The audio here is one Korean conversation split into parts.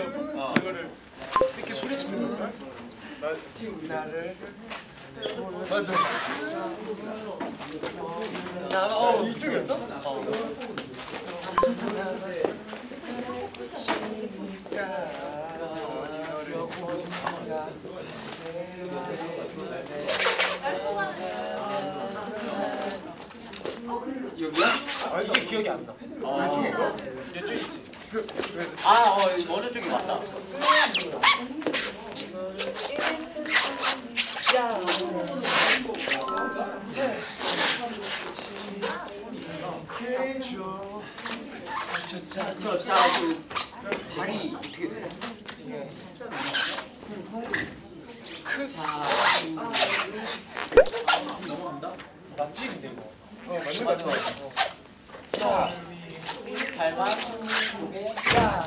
어. 이거를 이렇게 걸까? 나 나를 맞아. 이쪽이었어? 여기야? 아니 이게 기억이 안 나. 왼쪽인가? 이쪽이지. 그 왜? 아, 어, 어느 쪽이 맞다. 해줘. 저, 자, 그 발이 어떻게 돼? 이게 크. 자, 넘어간다. 맛집인데 이거. 어 맞는 거 같아. 자, 밟아. 고개. 야,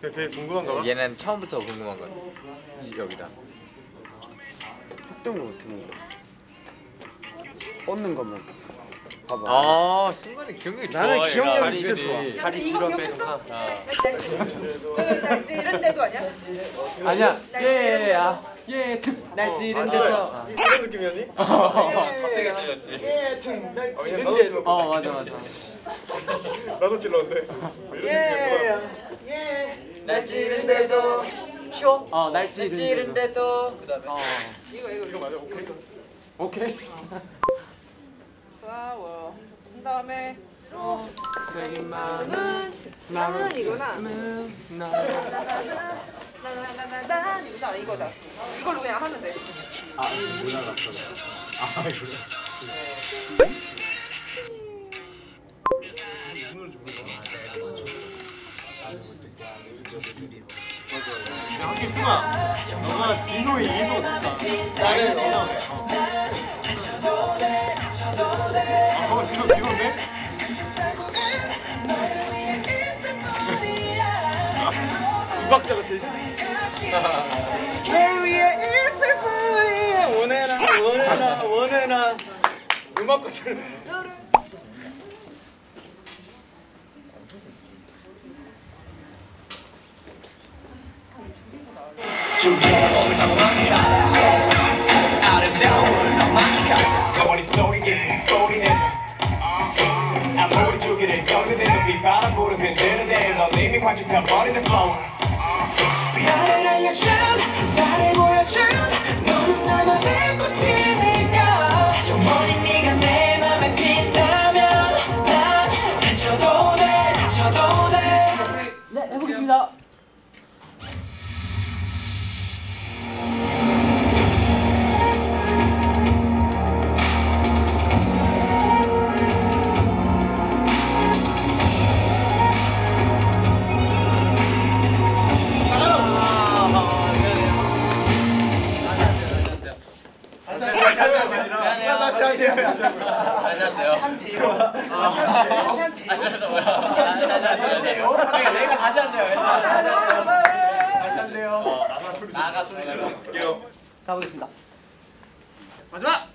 걔, 걔 궁금한가 봐. 얘는 처음부터 궁금한 거야. 이- 여기다. 했던 거 같은 거. 뻗는 것만. 봐봐. 아, 순간에 기억력이 좋아. 나는. 기억력이 진짜. 좋아. 다리 이거 기억했어? 아. 날지 이런 데도 아니야? 아니야. 날지 예, 이런 데도. 아. 예, 득. 날지는 아, 데서. 진짜 이런 느낌이었니? 더 세게 찔렸지. 어, 그냥 나도 질러. 어, 맞아, 맞아. 나도 질렀는데. 이런 느낌이었구나. 날찌른데도 쇼. 어, 데서. 날찌른데도 그다음에 어. 이거 이거 이거 맞아. 오케이. 오케이. 플라워 그다음에 세긴 마음은 나는 이거나 나. 나나나나나 이거다 이거다 이걸로 그냥 하면 돼 아, 몰라놨어. 아, 그래. 무슨 노래인지 모르겠어. 야, 확실히 승아, 너가 디노의 이해도가 높다. 나는 디노. 아, 너가 디노 디노인데? 이 박자가 제일 싫어. 내 위에 있을 뿐이야. 원해라, 원해라, 원해라. 음악과 잘. 넌 이미 관측해버리는 flow 나를 알려준 나를 보여준 너는 나만의 꽃이니까? 영원히 네가 내 맘에 빛나면 난 다쳐도 돼 다쳐도 돼. 다 내가 다시 한대요. 다시 한 대요. 나가 소리 좀. 나가 소리 내고. 할게요. 가보겠습니다. 마지막.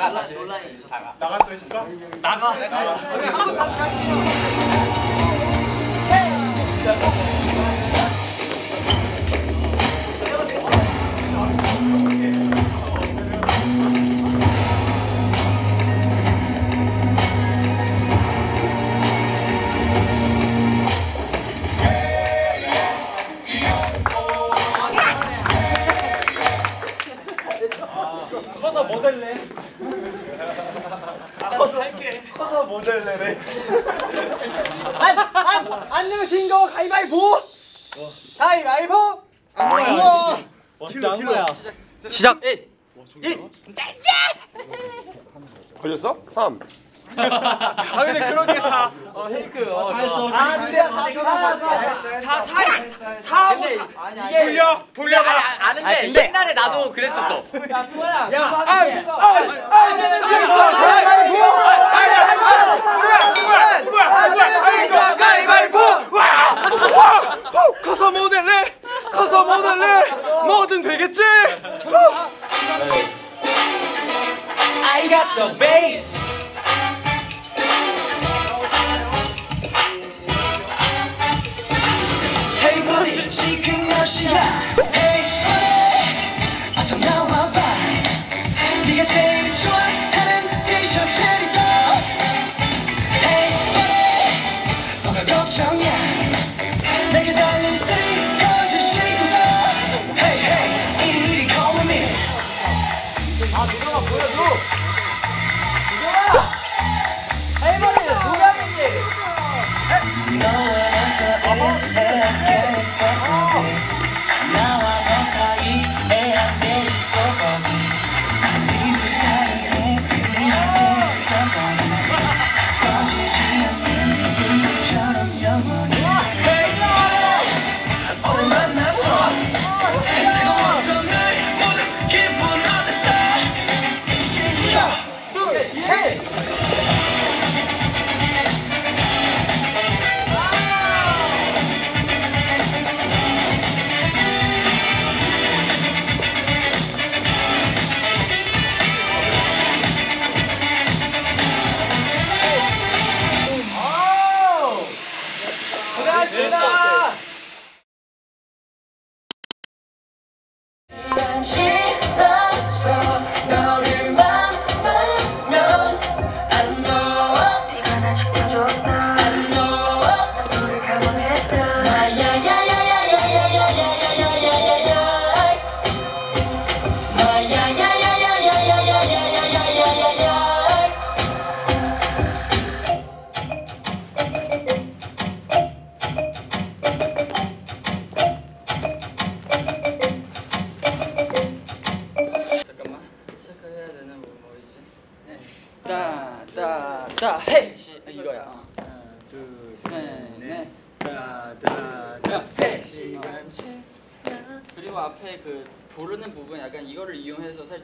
나가 다시. 논란이 있었어. 나가 또 해줄까? 나가. 나가. 커서 알아서 할게. 커서 모델 내래. 안 내면 진거 가위바위보. 가위바위보. 우와. 짱구야. 시작. 걸렸어? 3 아 근데 그런 게 사. 어 헤이크. 어, 아 근데 사 돌아갔어. 사사사 이게 돌려 돌려봐. 아는데 옛날에 나도 그랬었어. 야 수아야. 야, 아. 아, 아,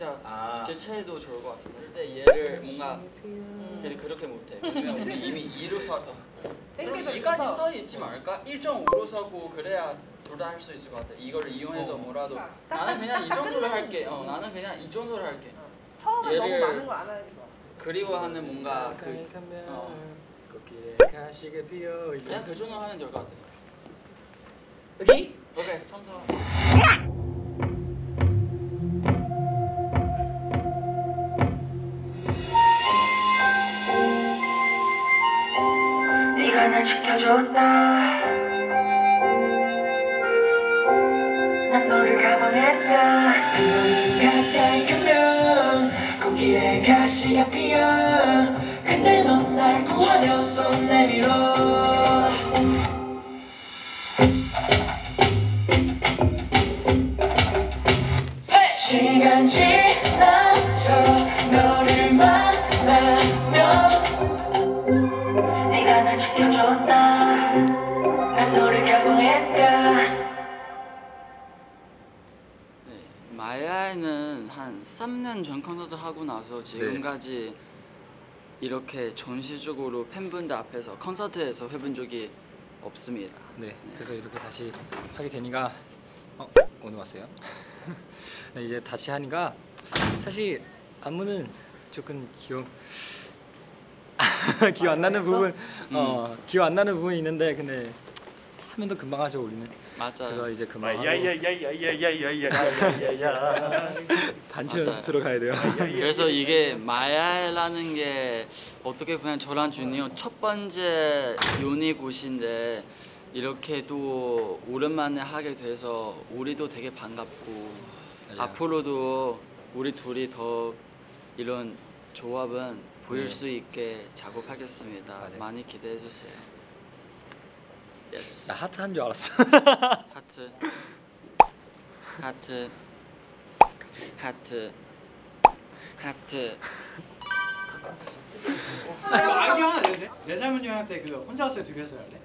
살짝 아. 제체해도 좋을 것 같은데. 근데 얘를 뭔가 근데 그렇게 못해. 왜냐면 우리 이미 2로 서 땡겨져 그럼 2까지 있어서. 써 있지 말까? 1.5로 서고 그래야 둘 다 할 수 있을 것 같아. 이거를 이용해서 뭐라도 나는 그냥 이 정도로 할게. 어, 나는 그냥 이 정도로 할게. 처음에 너무 얘를- 많은 거안 하는 거. 그리워하는 뭔가 그 어. 이제 그냥 그 정도 하면 될 것 같아. 여기 오케이 처음부터. 지켜줬다. 난 너를 감원했다. 가까이 가면 꽃길에 가시가 피어. 근데 넌 날 구하려 손 내밀어 하고 나서 지금까지 이렇게 전시적으로 팬분들 앞에서 콘서트에서 해본 적이 없습니다. 네, 그래서 이렇게 다시 하게 되니까 어 오늘 왔어요. 네, 이제 다시 하니까 사실 안무는 조금 기억 기억 안 나는 부분 어 기억 안 나는 부분이 있는데 근데 하면 더 금방 하죠 우리는. 그래서 맞아요. 이제 금방 하고 야야야야야야야야야야야 단체 맞아요. 연습 들어가야 돼요. 그래서 이게 MY I라는 게 어떻게 보면 저랑 준이 첫 번째 유닛 곡인데 이렇게 또 오랜만에 하게 돼서 우리도 되게 반갑고 맞아요. 앞으로도 우리 둘이 더 이런 조합을 보일 네. 수 있게 작업하겠습니다. 맞아요. 많이 기대해 주세요. Yes. 나 하트 한 줄 알았어. 하트 하트 하트 하트 아기 하나 돼? 내 삶은 여행 때그 혼자 왔어요 둘이 해서 해야 돼?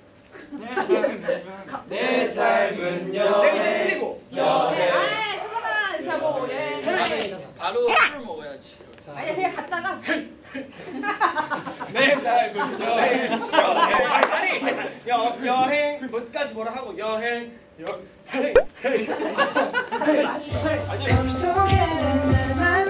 내 삶은 여행 내 틀리고 아이 수건아 이렇게 하고 예. 바로 술 먹어야지. 아니 그냥 갔다가 내 삶은 여행 여행 아니 여, 여행 뭐까지 뭐라 하고 여행 여행 맘 속에는 날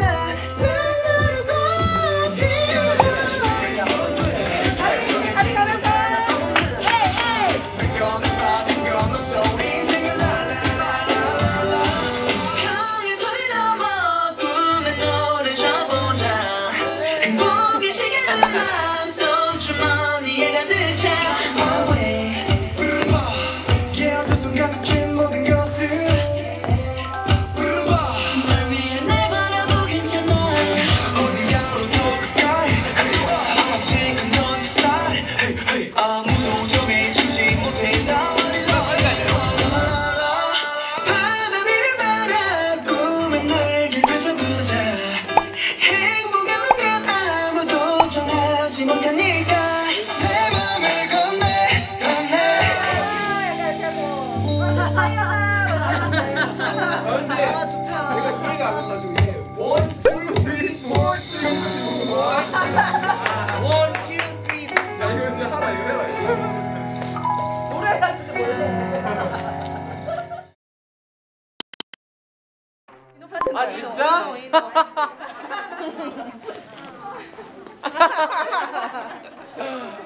진짜?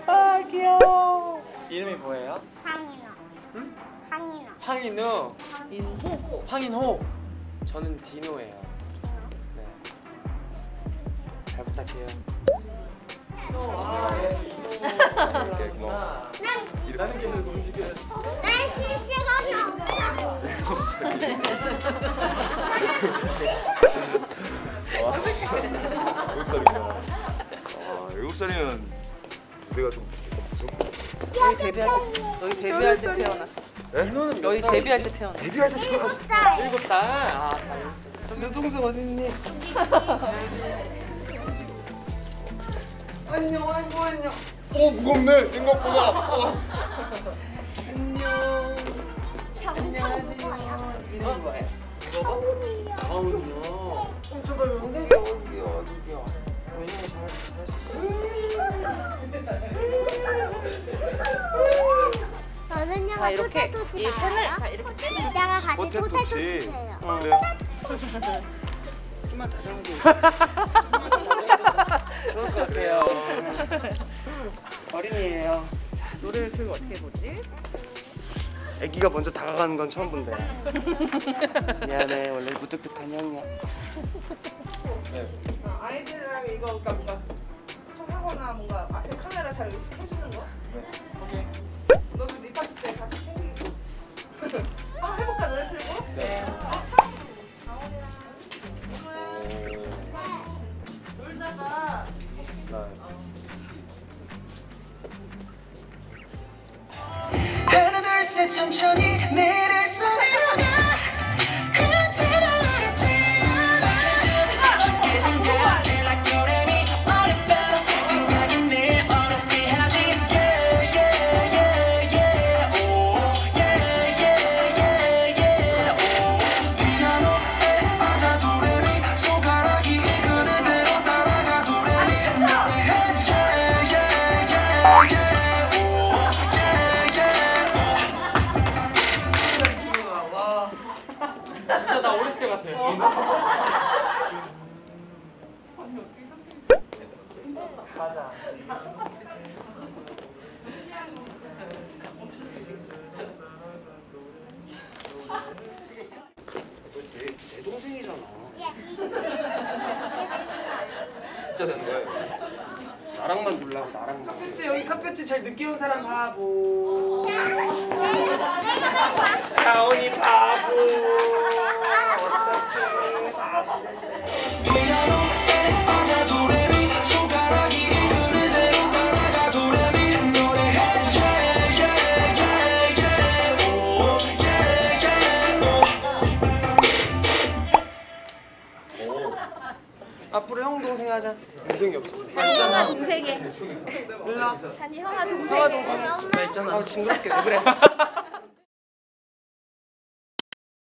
아 귀여워. 이름이 뭐예요? 황인호. 황인호. 황인우. 황인호. 저는 디노예요. 네. 잘 부탁해요. 나는 계속 움직여. 난 실시간이 없어. 외국 살이구나 아 살이면 무대가 좀 너희 데뷔할 때 너희 데뷔할 때 태어났어. 디노는 너희 몇 데뷔할 때 태어났어. 데뷔할 때 태어났어 일곱 살. 아, 다 일곱 살. 내 동생 어디 있니? 안녕 아이고 안녕 오 무겁네 생각보다 어. 안녕 안녕하세요 이름이 뭐예요? 닮았는데? 여기요 여기요 왜냐면 정말 저는요, 자, 이렇게 이 펜을 이렇게 빼. 이따가 같이. 포테토치 주세요. 어, 네. 좀만 다정하게 좋을 것 같아요. 어린이에요 노래를 틀고 어떻게 보지? 애기가 먼저 다가가는 건 처음 본대 미안해 원래 무뚝뚝한 형이야 어, 아이들이랑 이거 그러니까 뭔가 하거나 뭔가 앞에 카메라 잘 의식해주는 거. 오케이 너도 네 파트 때 같이 챙기고. 한번 해볼까 노래 틀고? 네. 놀다가 하 글쎄 천천히 내릴 써내려 학교 같아. 어. 아니 어떻게 섞여? 맞아. 내, 동생이잖아. 진짜 되는 거야. 나랑만 놀라고 나랑만. 카페트 여기 카페트 제일 늦게 온 사람 바보. 다온이 바보. 징그럽게 왜 그래?